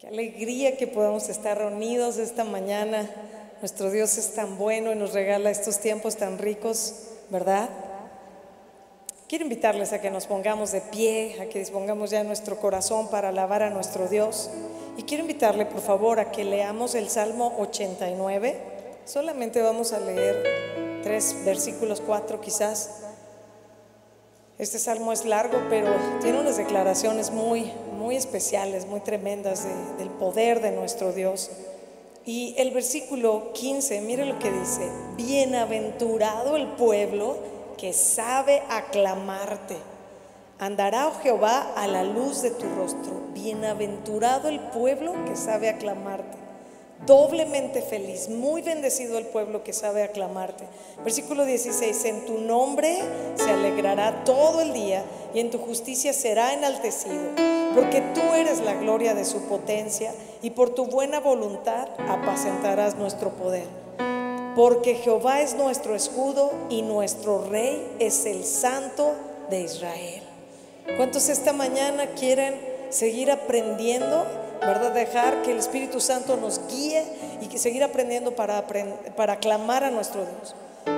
Qué alegría que podamos estar reunidos esta mañana. Nuestro Dios es tan bueno y nos regala estos tiempos tan ricos, ¿verdad? Quiero invitarles a que nos pongamos de pie, a que dispongamos ya nuestro corazón para alabar a nuestro Dios. Y quiero invitarle, por favor, a que leamos el Salmo 89. Solamente vamos a leer tres versículos, cuatro quizás. Este salmo es largo, pero tiene unas declaraciones muy, muy especiales, muy tremendas del poder de nuestro Dios. Y el versículo 15, mire lo que dice, bienaventurado el pueblo que sabe aclamarte. Andará, oh Jehová, a la luz de tu rostro. Bienaventurado el pueblo que sabe aclamarte doblemente feliz, muy bendecido el pueblo que sabe aclamarte. Versículo 16, en tu nombre se alegrará todo el día y en tu justicia será enaltecido, porque tú eres la gloria de su potencia y por tu buena voluntad apacentarás nuestro poder. Porque Jehová es nuestro escudo y nuestro rey es el santo de Israel. ¿Cuántos esta mañana quieren seguir aprendiendo? ¿Verdad? Dejar que el Espíritu Santo nos guíe y que seguir aprendiendo para, para aclamar a nuestro Dios.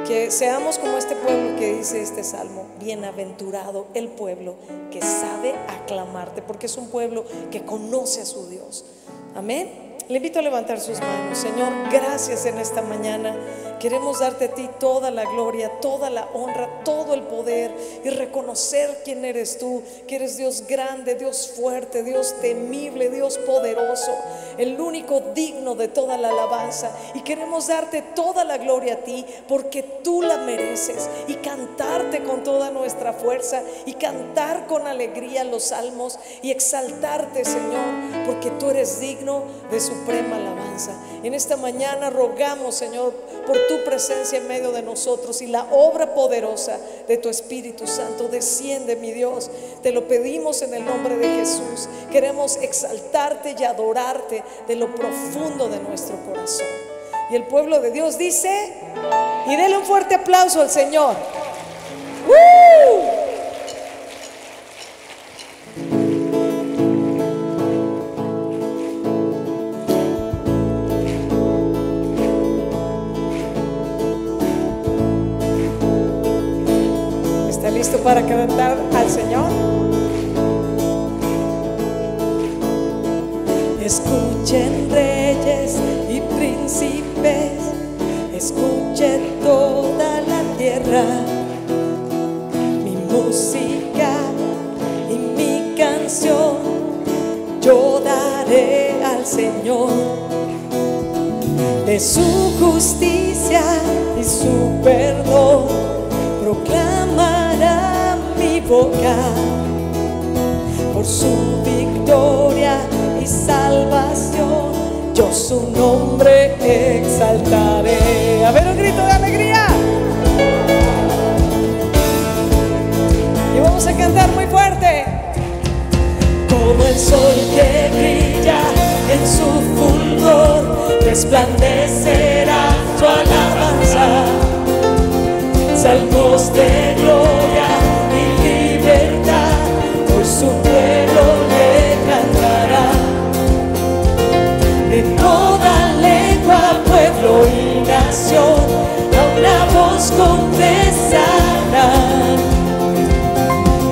Que seamos como este pueblo que dice este salmo, bienaventurado el pueblo que sabe aclamarte, porque es un pueblo que conoce a su Dios. Amén. Le invito a levantar sus manos. Señor, gracias en esta mañana Queremos darte a ti toda la gloria, toda la honra, todo el poder y reconocer quién eres tú, que eres Dios grande, Dios fuerte, Dios temible, Dios poderoso, el único digno de toda la alabanza. Y queremos darte toda la gloria a ti porque tú la mereces y cantarte con toda nuestra fuerza y cantar con alegría los salmos y exaltarte, Señor, porque tú eres digno de suprema alabanza. En esta mañana rogamos, Señor, por tu presencia en medio de nosotros y la obra poderosa de tu Espíritu Santo. Desciende, mi Dios. Te lo pedimos en el nombre de Jesús. Queremos exaltarte y adorarte de lo profundo de nuestro corazón. Y el pueblo de Dios dice, y déle un fuerte aplauso al Señor. Para cantar al Señor? Escuchen reyes y príncipes, escuchen toda la tierra, mi música y mi canción, yo daré al Señor de su justicia y su perdón, por su victoria y salvación. Yo su nombre exaltaré. A ver un grito de alegría. Y vamos a cantar muy fuerte. Como el sol que brilla en su fulgor, resplandecerá su alabanza. Salmos de gloria y nación, a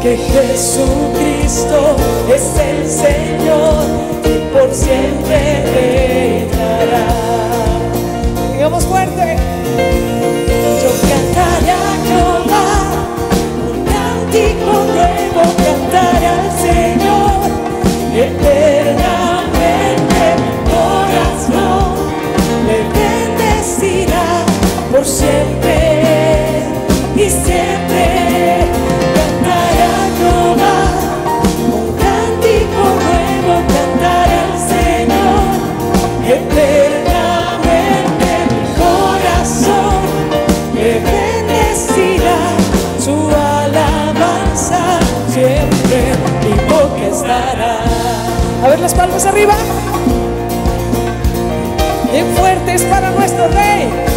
que Jesucristo es el Señor y por siempre reinará. Digamos fuerte. Yo cantaré a Jehová un cántico nuevo cantaré al Señor eternamente mi corazón siempre y siempre cantaré a Jehová un cántico nuevo cantaré al Señor eternamente mi corazón le bendecirá su alabanza siempre mi boca estará. A ver las palmas arriba. Bien fuertes para nuestro rey.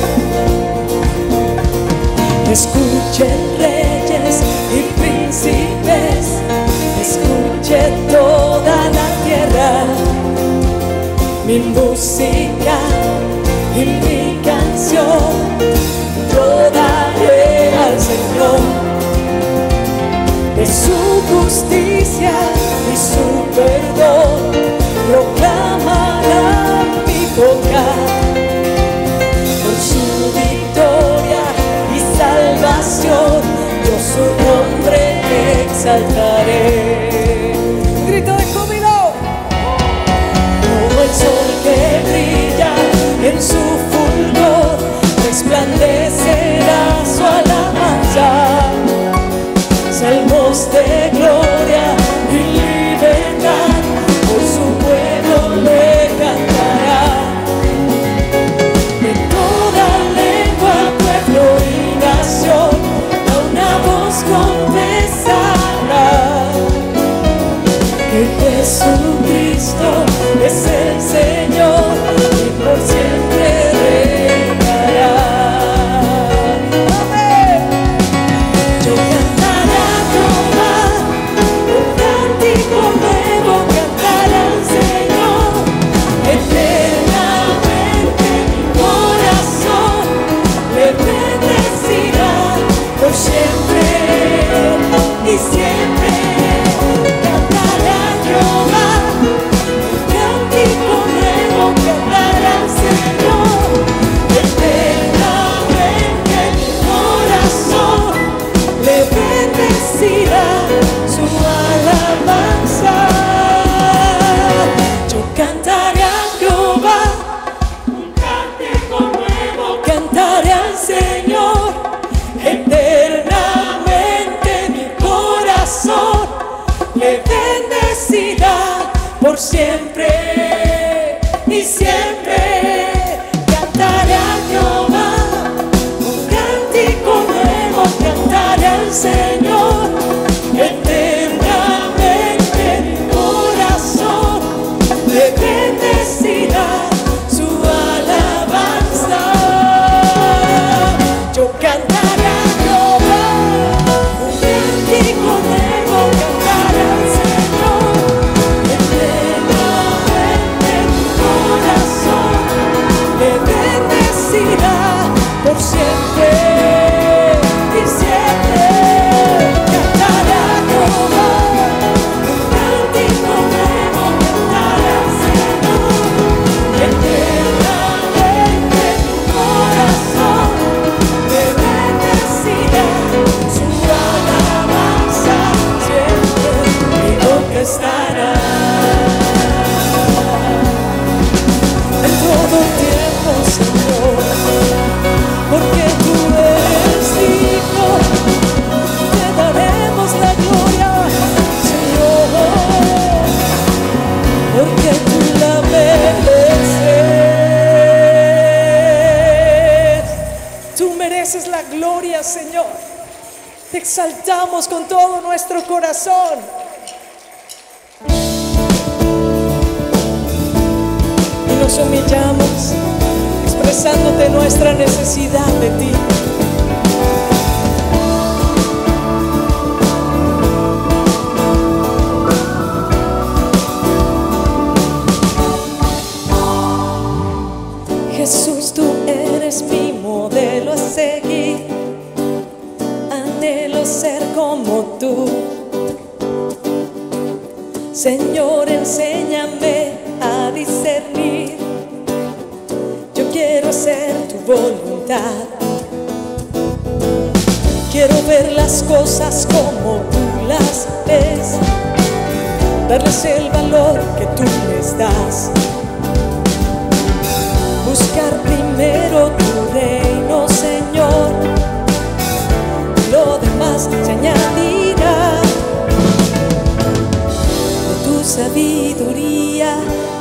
Escuchen reyes y príncipes, escuche toda la tierra. Mi música y mi canción, yo daré al Señor de su justicia y su perdón. exaltaré.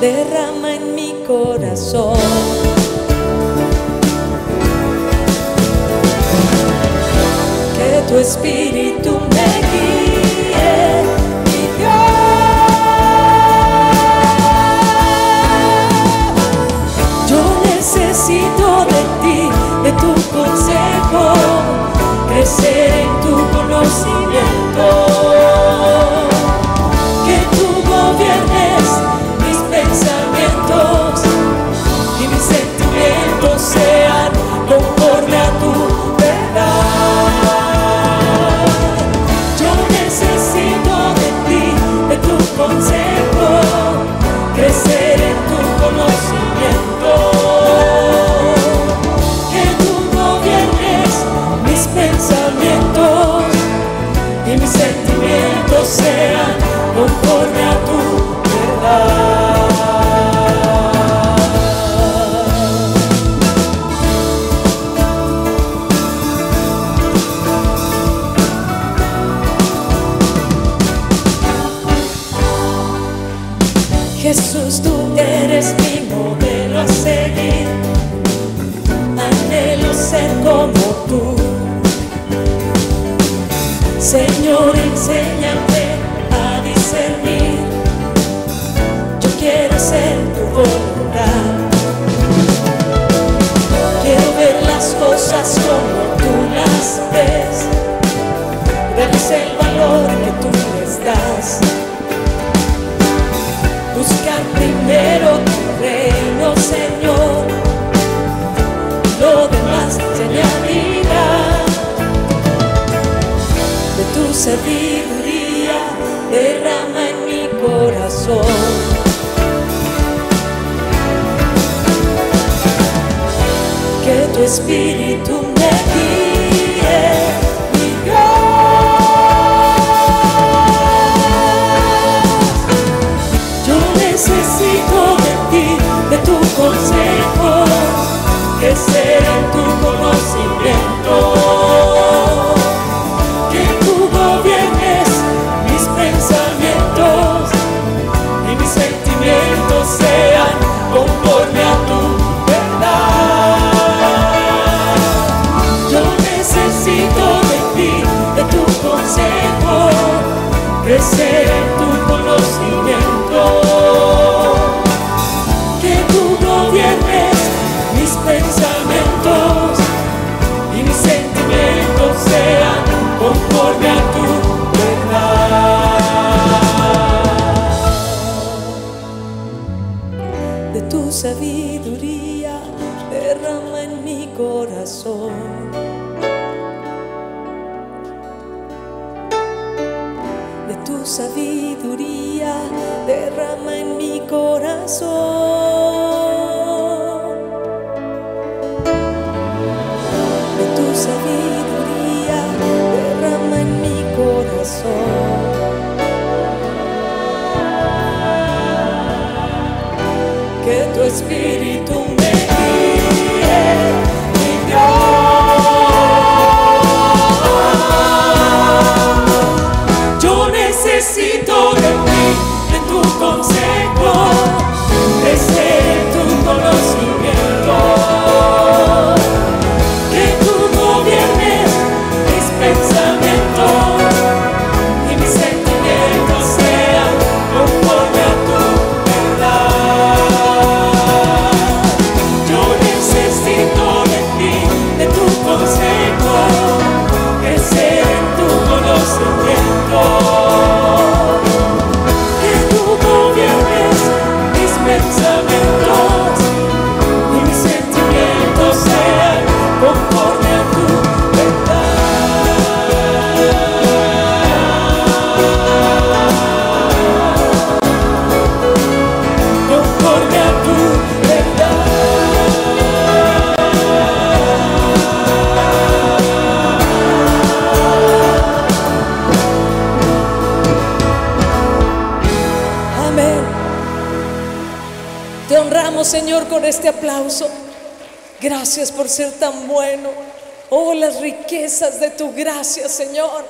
derrama en mi corazón. Que tu espíritu Señor, enséñame a discernir. Yo quiero hacer tu voluntad. Quiero ver las cosas como tú las ves. Darles el valor que tú les das. Buscar primero tu reino, Señor. sabiduría derrama en mi corazón. Que tu espíritu sabiduría derrama en mi corazón. De tu sabiduría derrama en mi corazón. este aplauso. Gracias por ser tan bueno. Oh, las riquezas de tu gracia, Señor.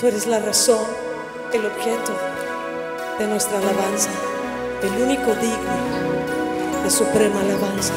Tú eres la razón, el objeto de nuestra alabanza, el único digno de suprema alabanza.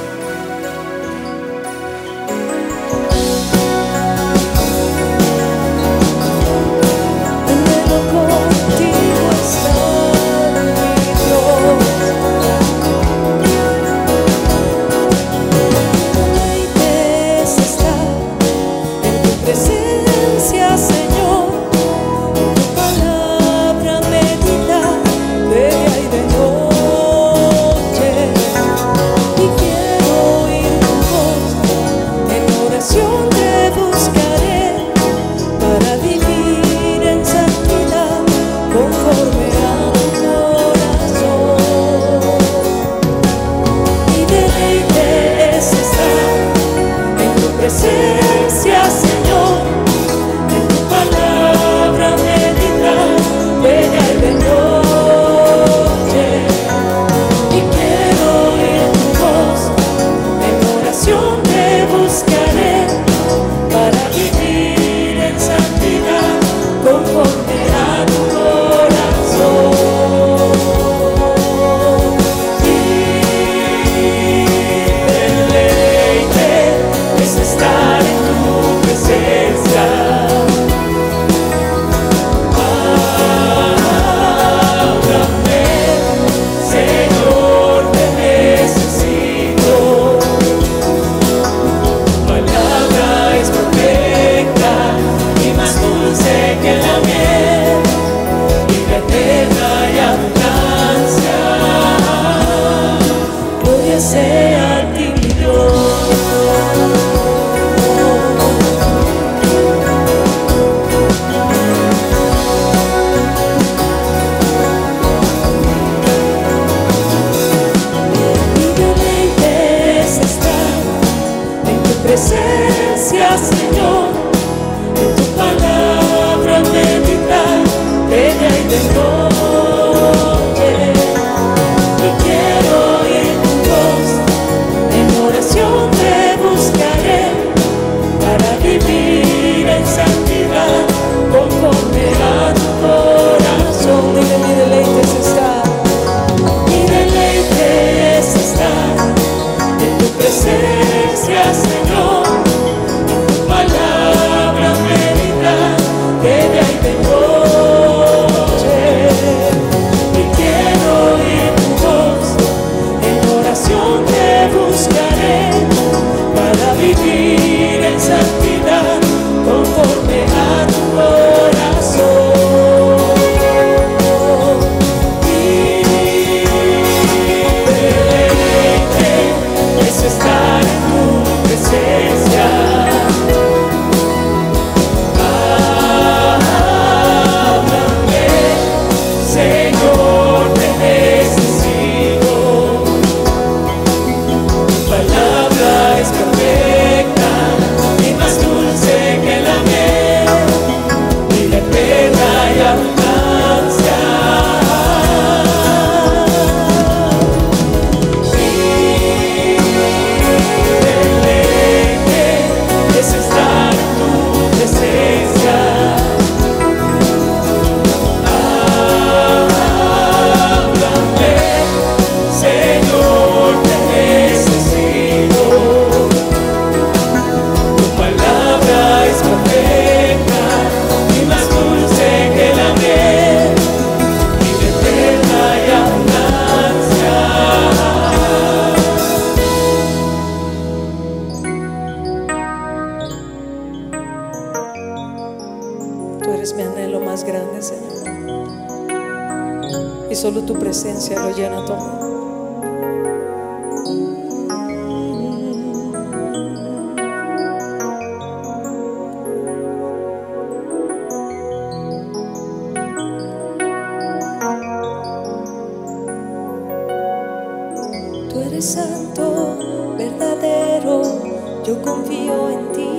Yo confío en ti,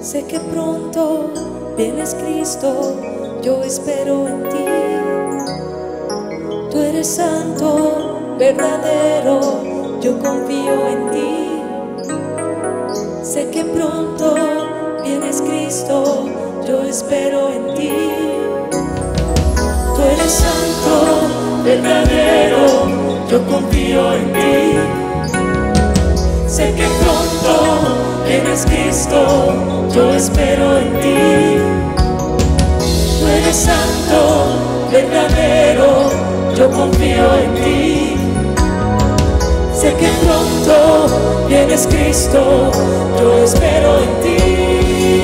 sé que pronto vienes Cristo, yo espero en ti. Tú eres santo, verdadero, yo confío en ti. Sé que pronto vienes Cristo, yo espero en ti. Tú eres santo, verdadero, yo confío en ti sé que pronto eres Cristo, yo espero en ti. Tú eres santo, verdadero, yo confío en ti. Sé que pronto vienes Cristo, yo espero en ti.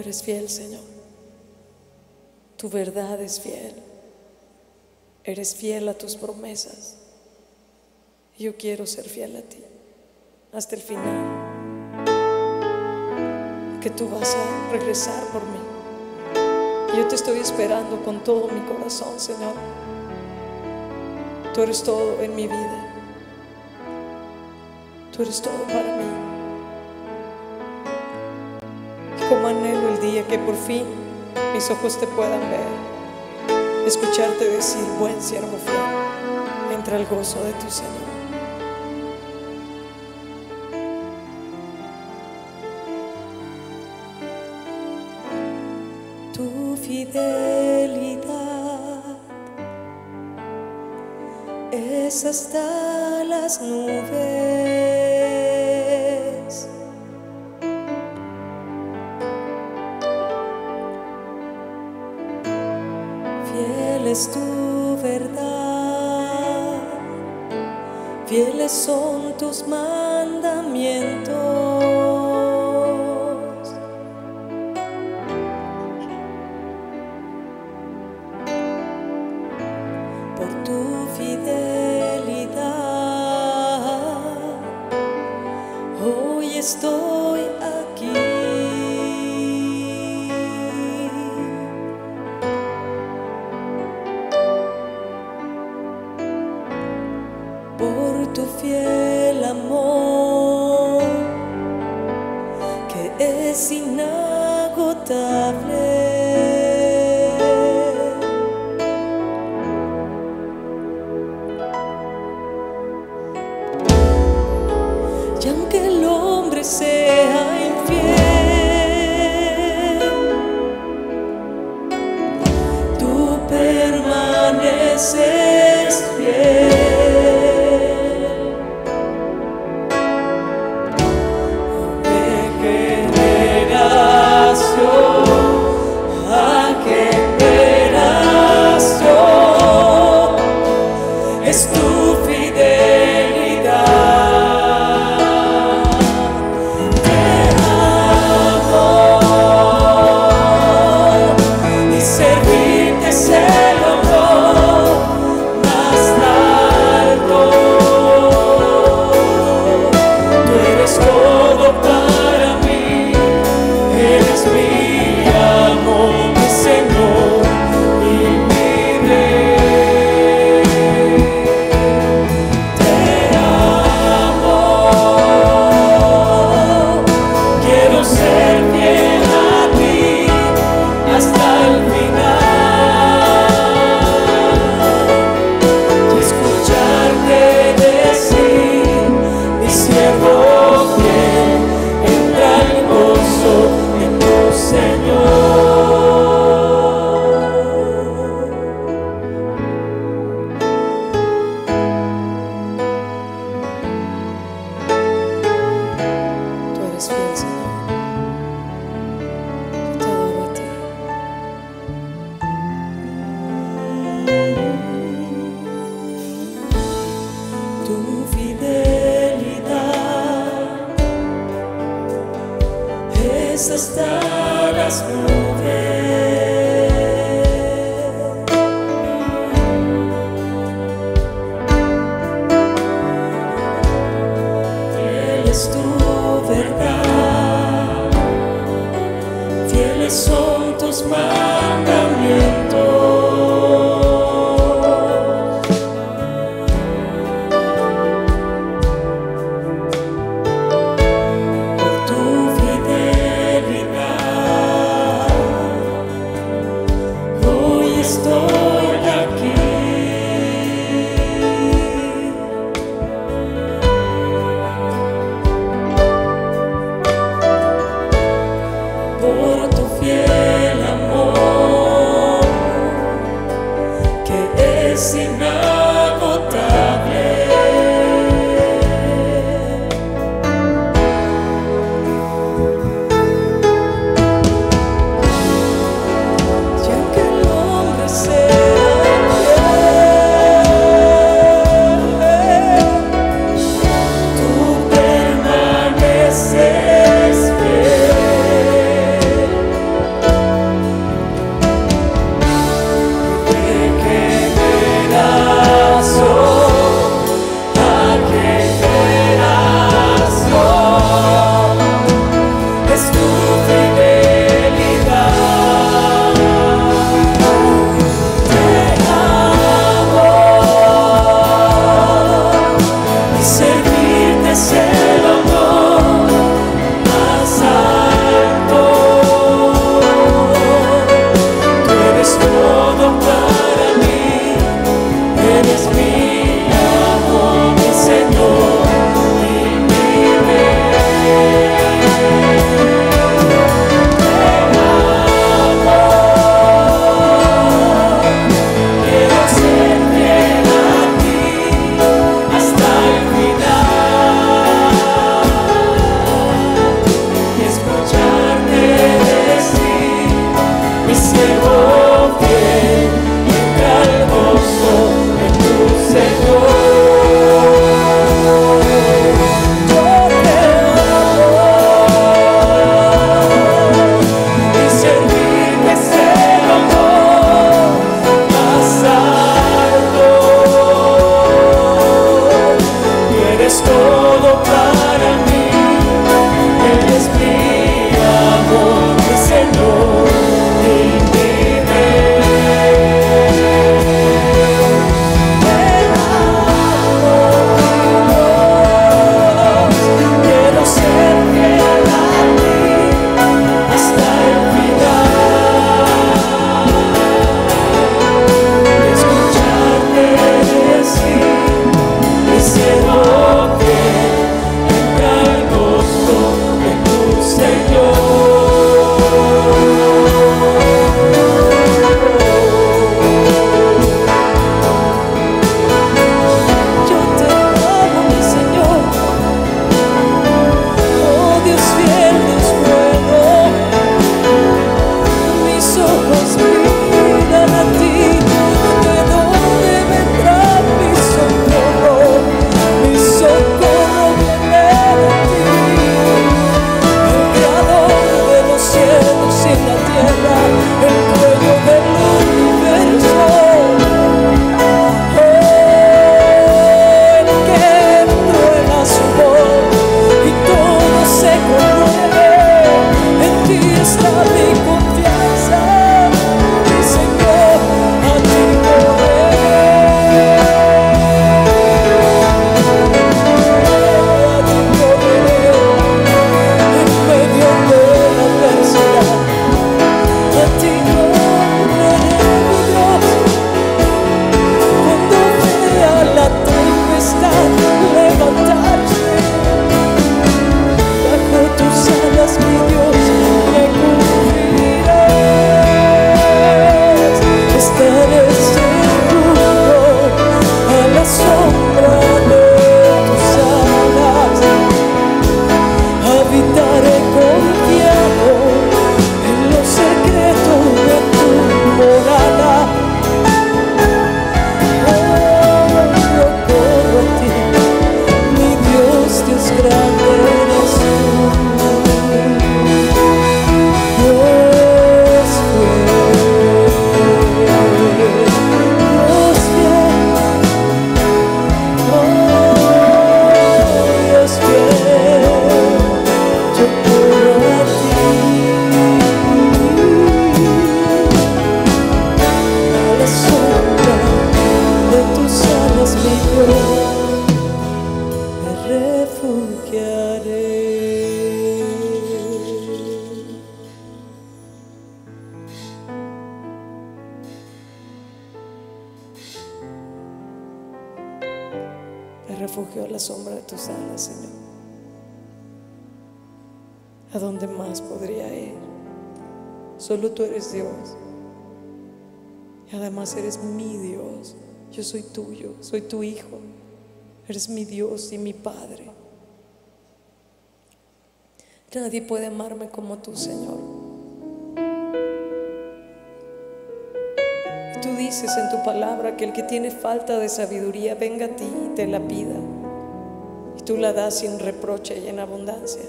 Eres fiel, Señor. Tu verdad es fiel. Eres fiel a tus promesas. Yo quiero ser fiel a ti hasta el final. Que tú vas a regresar por mí. Yo te estoy esperando con todo mi corazón, Señor. Tú eres todo en mi vida. Tú eres todo para mí. Como anhelo el día que por fin mis ojos te puedan ver, escucharte decir, buen siervo fiel, entra al gozo de tu Señor. tu fidelidad es hasta las nubes. Tus mandamientos. por tu fidelidad. Hoy estoy aquí. A la sombra de tus alas, Señor. ¿A dónde más podría ir? Solo tú eres Dios. Y además eres mi Dios. Yo soy tuyo, soy tu hijo. Eres mi Dios y mi Padre. Nadie puede amarme como tú, Señor. Tú dices en tu palabra que el que tiene falta de sabiduría venga a ti y te la pida. Tú la das sin reproche y en abundancia.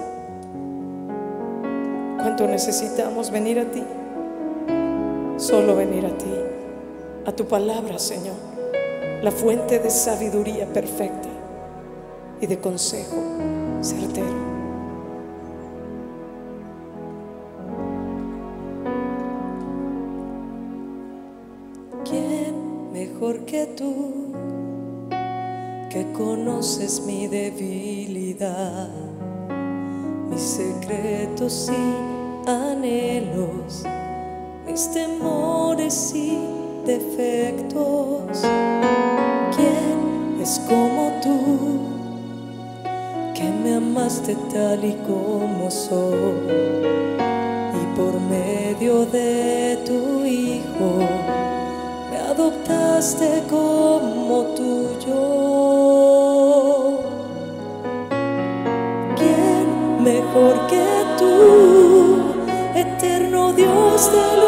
¿Cuánto necesitamos venir a ti? Solo venir a ti, a tu palabra, Señor, la fuente de sabiduría perfecta y de consejo certero. Conoces mi debilidad, mis secretos y anhelos, mis temores y defectos? ¿Quién es como tú que me amaste tal y como soy y por medio de tu Hijo? me adoptaste como tuyo. ¿Quién mejor que tú, eterno Dios del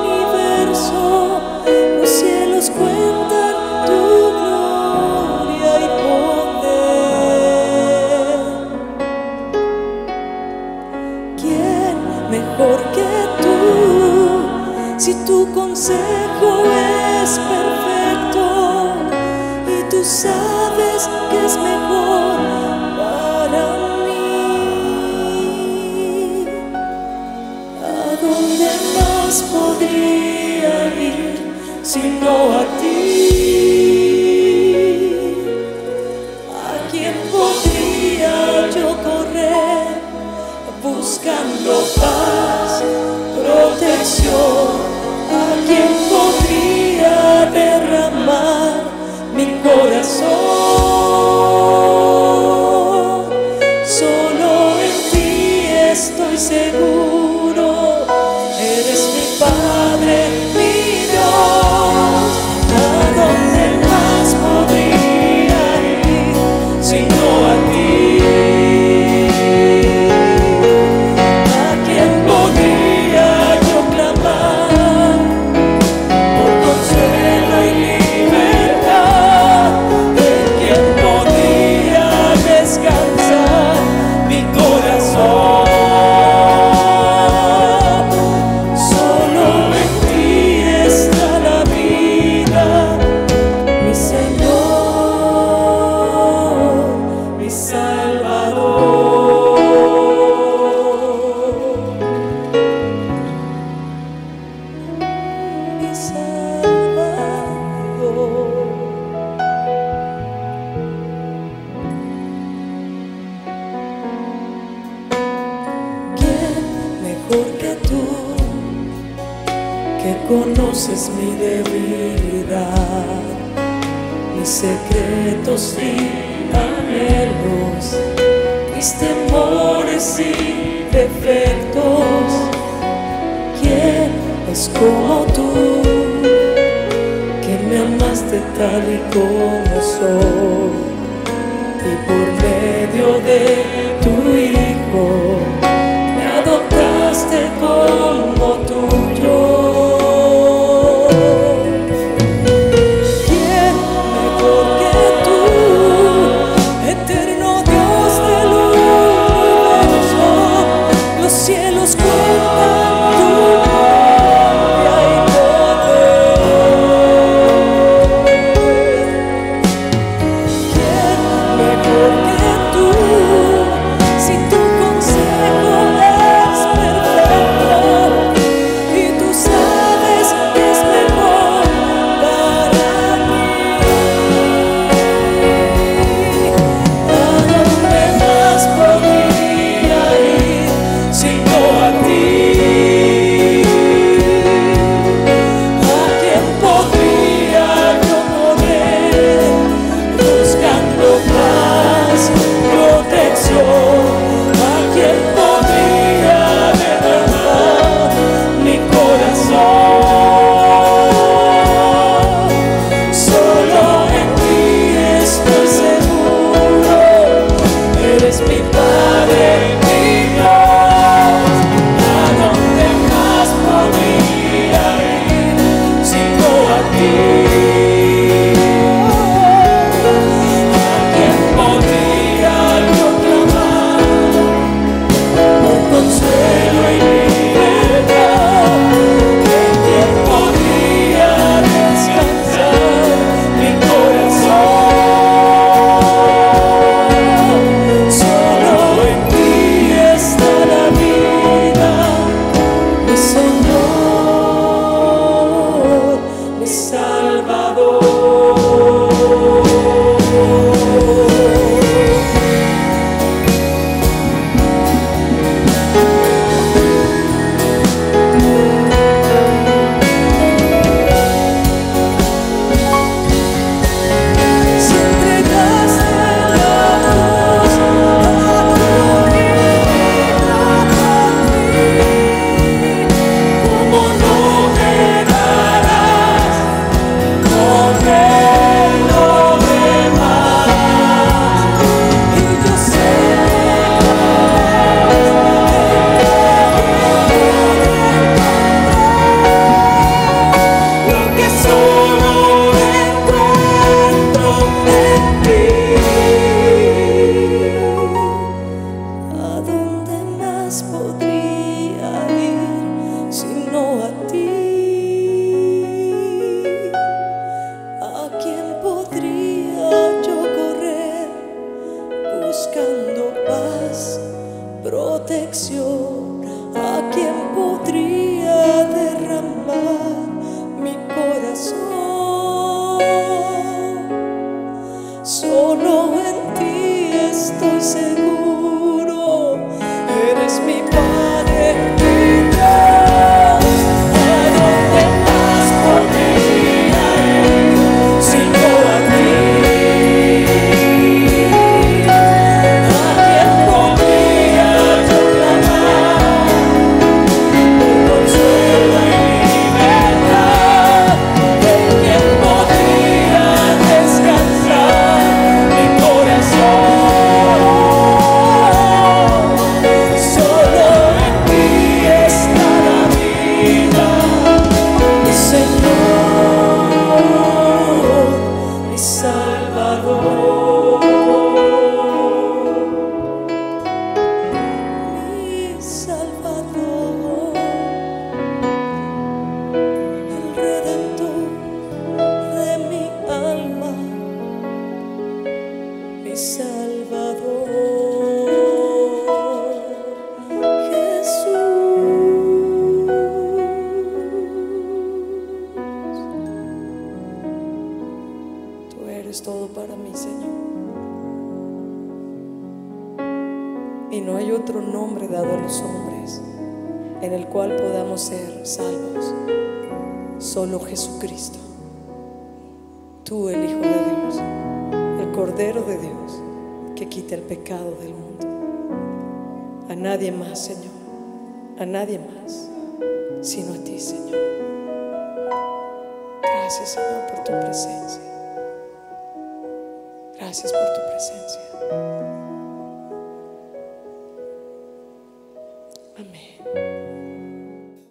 universo? Los cielos cuentan tu gloria y poder. ¿Quién mejor que tú? Si tu consejo es perfecto y tú sabes que es mejor podría ir sino a ti? ¿A quién podría yo correr buscando paz, protección? ¿A quién podría